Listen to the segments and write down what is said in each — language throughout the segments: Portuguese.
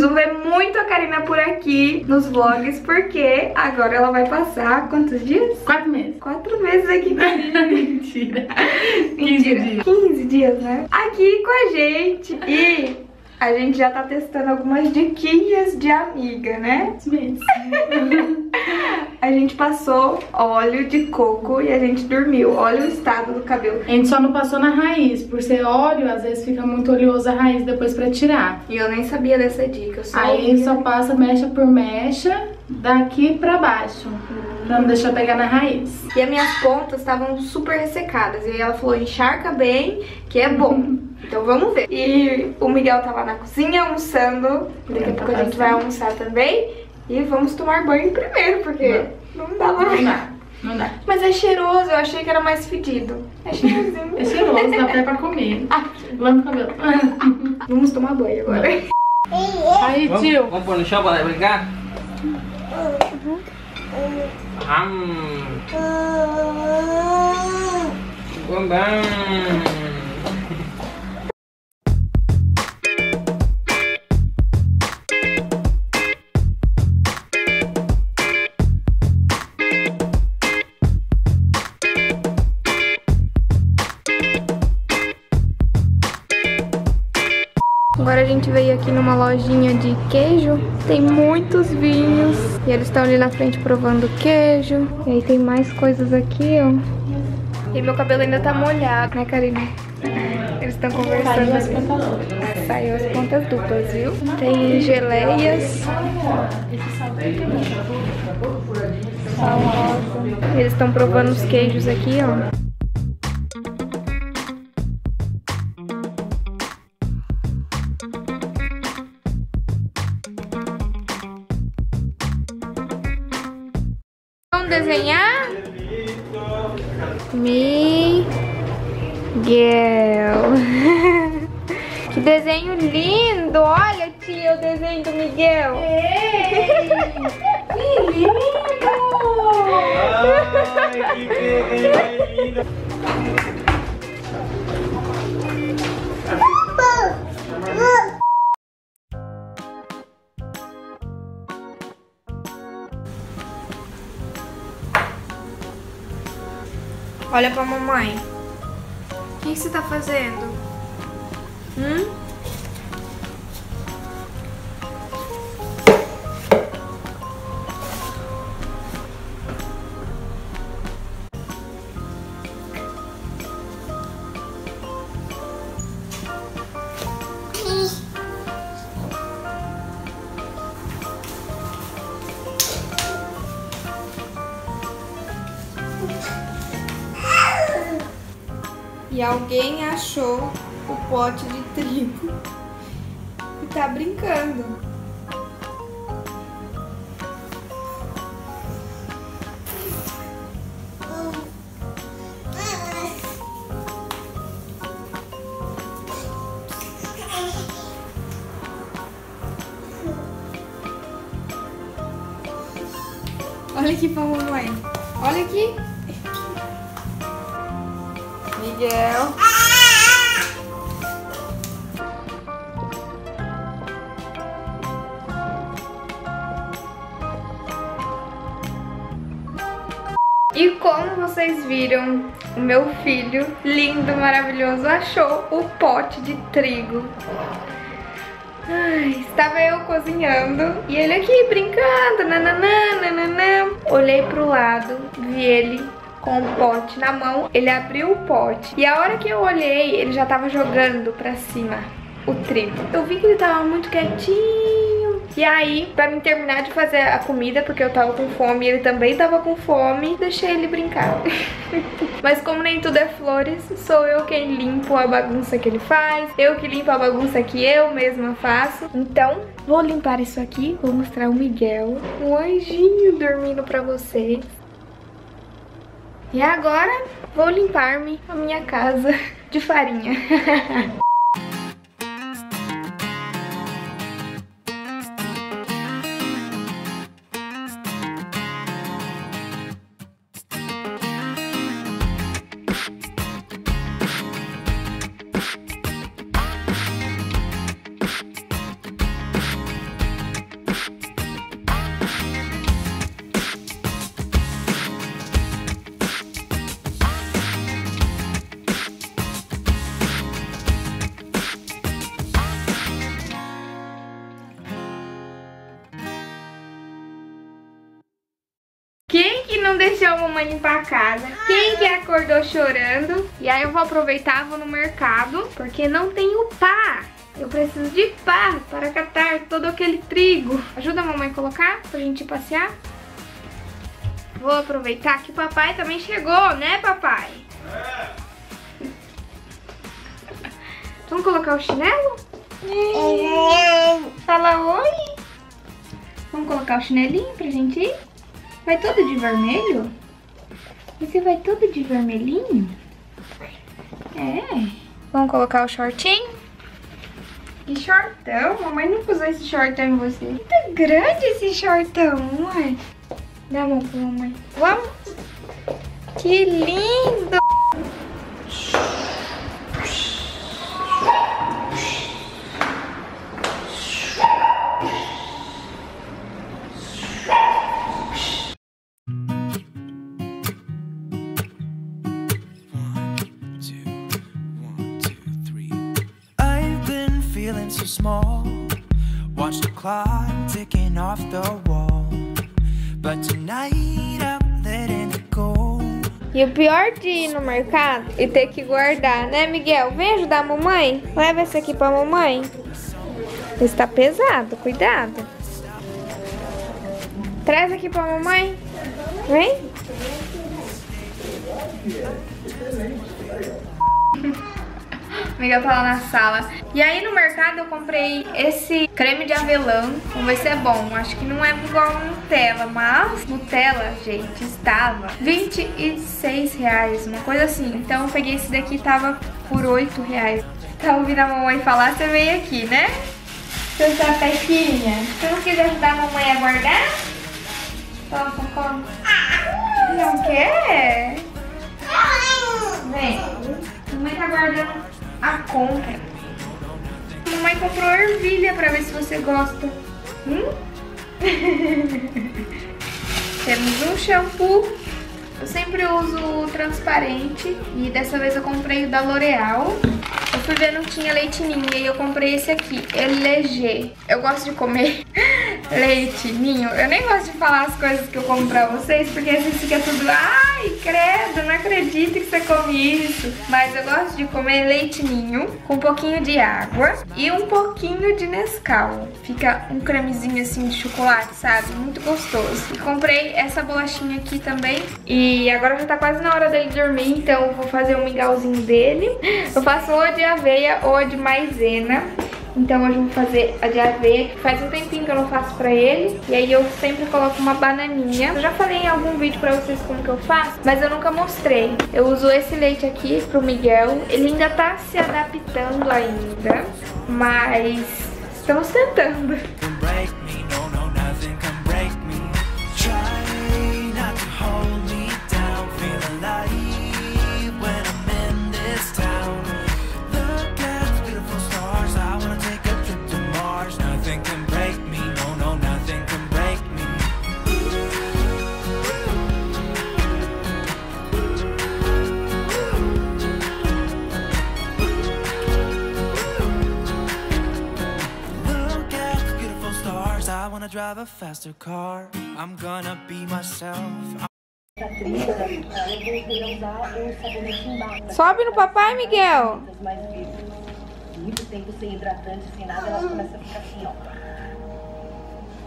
muito a Karina por aqui nos vlogs, porque agora ela vai passar quantos dias? Quatro meses. Quatro meses aqui com a Karina. Mentira. 15 dias. 15 dias, né? Aqui com a gente. E a gente já tá testando algumas diquinhas de amiga, né? A gente passou óleo de coco e a gente dormiu. Olha o estado do cabelo. A gente só não passou na raiz. Por ser óleo, às vezes fica muito oleoso a raiz depois pra tirar. E eu nem sabia dessa dica. Só Aí ouvia. só passa mecha por mecha, daqui pra baixo. Pra não deixar pegar na raiz. E as minhas pontas estavam super ressecadas. E aí ela falou, encharca bem, que é bom. Então vamos ver. E o Miguel tá lá na cozinha almoçando. Daqui a pouco a gente vai almoçar também. E vamos tomar banho primeiro, porque não dá pra Não dá, não dá. Mas é cheiroso, eu achei que era mais fedido. É cheirosinho. É cheiroso, dá até pra comer. Lama o cabelo. Vamos tomar banho agora. Aí, Vamos, tio. vamos pôr no chão para brincar? Hum. Bom, Agora a gente veio aqui numa lojinha de queijo. Tem muitos vinhos. E eles estão ali na frente provando queijo. E aí tem mais coisas aqui, ó. E meu cabelo ainda tá molhado, né, Karina? Eles estão conversando Saiu as ali. pontas duplas. Saiu as pontas duplas, viu? Tem geleias. Eles estão provando os queijos aqui, ó. Desenhar? Miguel. Que desenho lindo! Olha, tia, o desenho do Miguel. Que lindo! Ai, que beleza. Olha pra mamãe. O que, você tá fazendo? Hum? E alguém achou o pote de trigo e tá brincando. Olha aqui pra mamãe. Olha aqui. E como vocês viram, o meu filho, lindo, maravilhoso, achou o pote de trigo. Ai, estava eu cozinhando e ele aqui brincando, nananã, nananã. Olhei pro lado, vi ele com o pote na mão, ele abriu o pote. E a hora que eu olhei, ele já tava jogando pra cima o trigo. Eu vi que ele tava muito quietinho. E aí, pra me terminar de fazer a comida, porque eu tava com fome e ele também tava com fome, deixei ele brincar. Mas como nem tudo é flores, sou eu quem limpo a bagunça que ele faz, eu que limpo a bagunça que eu mesma faço. Então, vou limpar isso aqui, vou mostrar o Miguel, um anjinho dormindo pra vocês. E agora, vou limpar-me a minha casa de farinha. deixar a mamãe limpar a casa. Quem que acordou chorando? E aí eu vou aproveitar, vou no mercado, porque não tenho pá. Eu preciso de pá para catar todo aquele trigo. Ajuda a mamãe a colocar pra gente passear? Vou aproveitar que o papai também chegou, né papai? Vamos colocar o chinelo? Fala oi. Vamos colocar o chinelinho pra gente ir? Vai todo de vermelho? Você vai todo de vermelhinho? É. Vamos colocar o shortinho? Que shortão? Mamãe nunca usou esse shortão em você. Muito grande esse shortão, ué. Dá a mão pra mamãe. Vamos? Que lindo! So small. Watch the clock ticking off the wall. But tonight I'm letting it go. E o pior de ir no mercado e ter que guardar, né, Miguel? Vem ajudar a mamãe? Leva esse aqui pra mamãe. Esse tá pesado, cuidado. Traz aqui pra mamãe. Vem. Miguel tá lá na sala. E aí no mercado eu comprei esse creme de avelã. Vamos ver se é bom. Acho que não é igual Nutella, mas Nutella, gente, estava 26 reais, uma coisa assim. Então eu peguei esse daqui, tava por 8 reais. Tá ouvindo a mamãe falar, você veio aqui, né? Seu sapequinha. Você não quis ajudar a mamãe a guardar? Toma, come. Não quer? Compra. Mamãe comprou ervilha pra ver se você gosta. Hum? Temos um shampoo. Eu sempre uso o transparente e dessa vez eu comprei o da L'Oreal. Eu fui ver não tinha leite ninho e eu comprei esse aqui, LG. Eu gosto de comer leite ninho. Eu nem gosto de falar as coisas que eu compro pra vocês, porque às vezes fica tudo, ai, credo, não acredito que você come isso. Mas eu gosto de comer leite ninho com um pouquinho de água e um pouquinho de Nescau. Fica um cremezinho assim de chocolate, sabe? Muito gostoso. E comprei essa bolachinha aqui também. E agora já tá quase na hora dele dormir, então vou fazer um mingauzinho dele. Eu faço ou de aveia ou de maisena. Então hoje eu vou fazer a de aveia, que faz um tempinho que eu não faço pra ele. E aí eu sempre coloco uma bananinha. Eu já falei em algum vídeo pra vocês como que eu faço, mas eu nunca mostrei. Eu uso esse leite aqui pro Miguel. Ele ainda tá se adaptando ainda, mas estamos tentando. Drive a faster car. I'm gonna be myself. Sobe no papai, Miguel. Muito tempo sem hidratante, sem nada, elas começam a ficar assim, ó.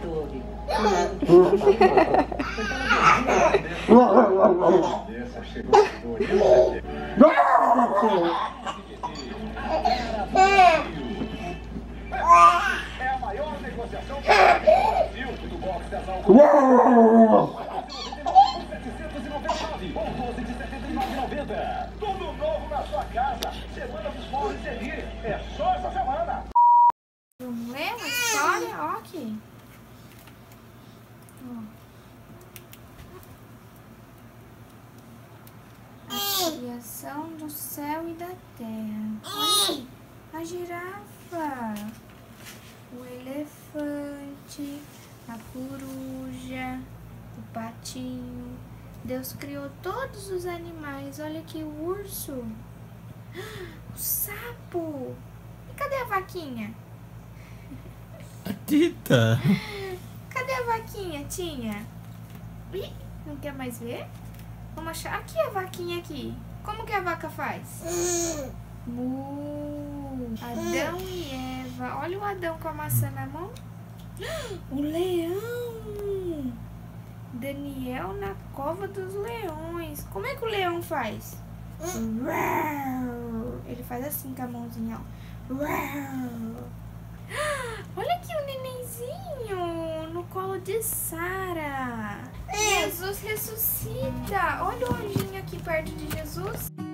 Dove. Tudo criação do céu e da terra. Olha a girafa, o elefante, a coruja, o patinho. Deus criou todos os animais. Olha aqui o urso, o sapo. E cadê a vaquinha? Tita! Cadê a vaquinha, Tinha? Ih, não quer mais ver? Vamos achar. Aqui a vaquinha aqui. Como que a vaca faz? Mu. Adão e Eva. Olha o Adão com a maçã na mão. O leão. Daniel na cova dos leões. Como é que o leão faz? Ele faz assim com a mãozinha. Olha aqui o nenenzinho no colo de Sara. Jesus ressuscita. Olha o olhinho aqui perto de Jesus.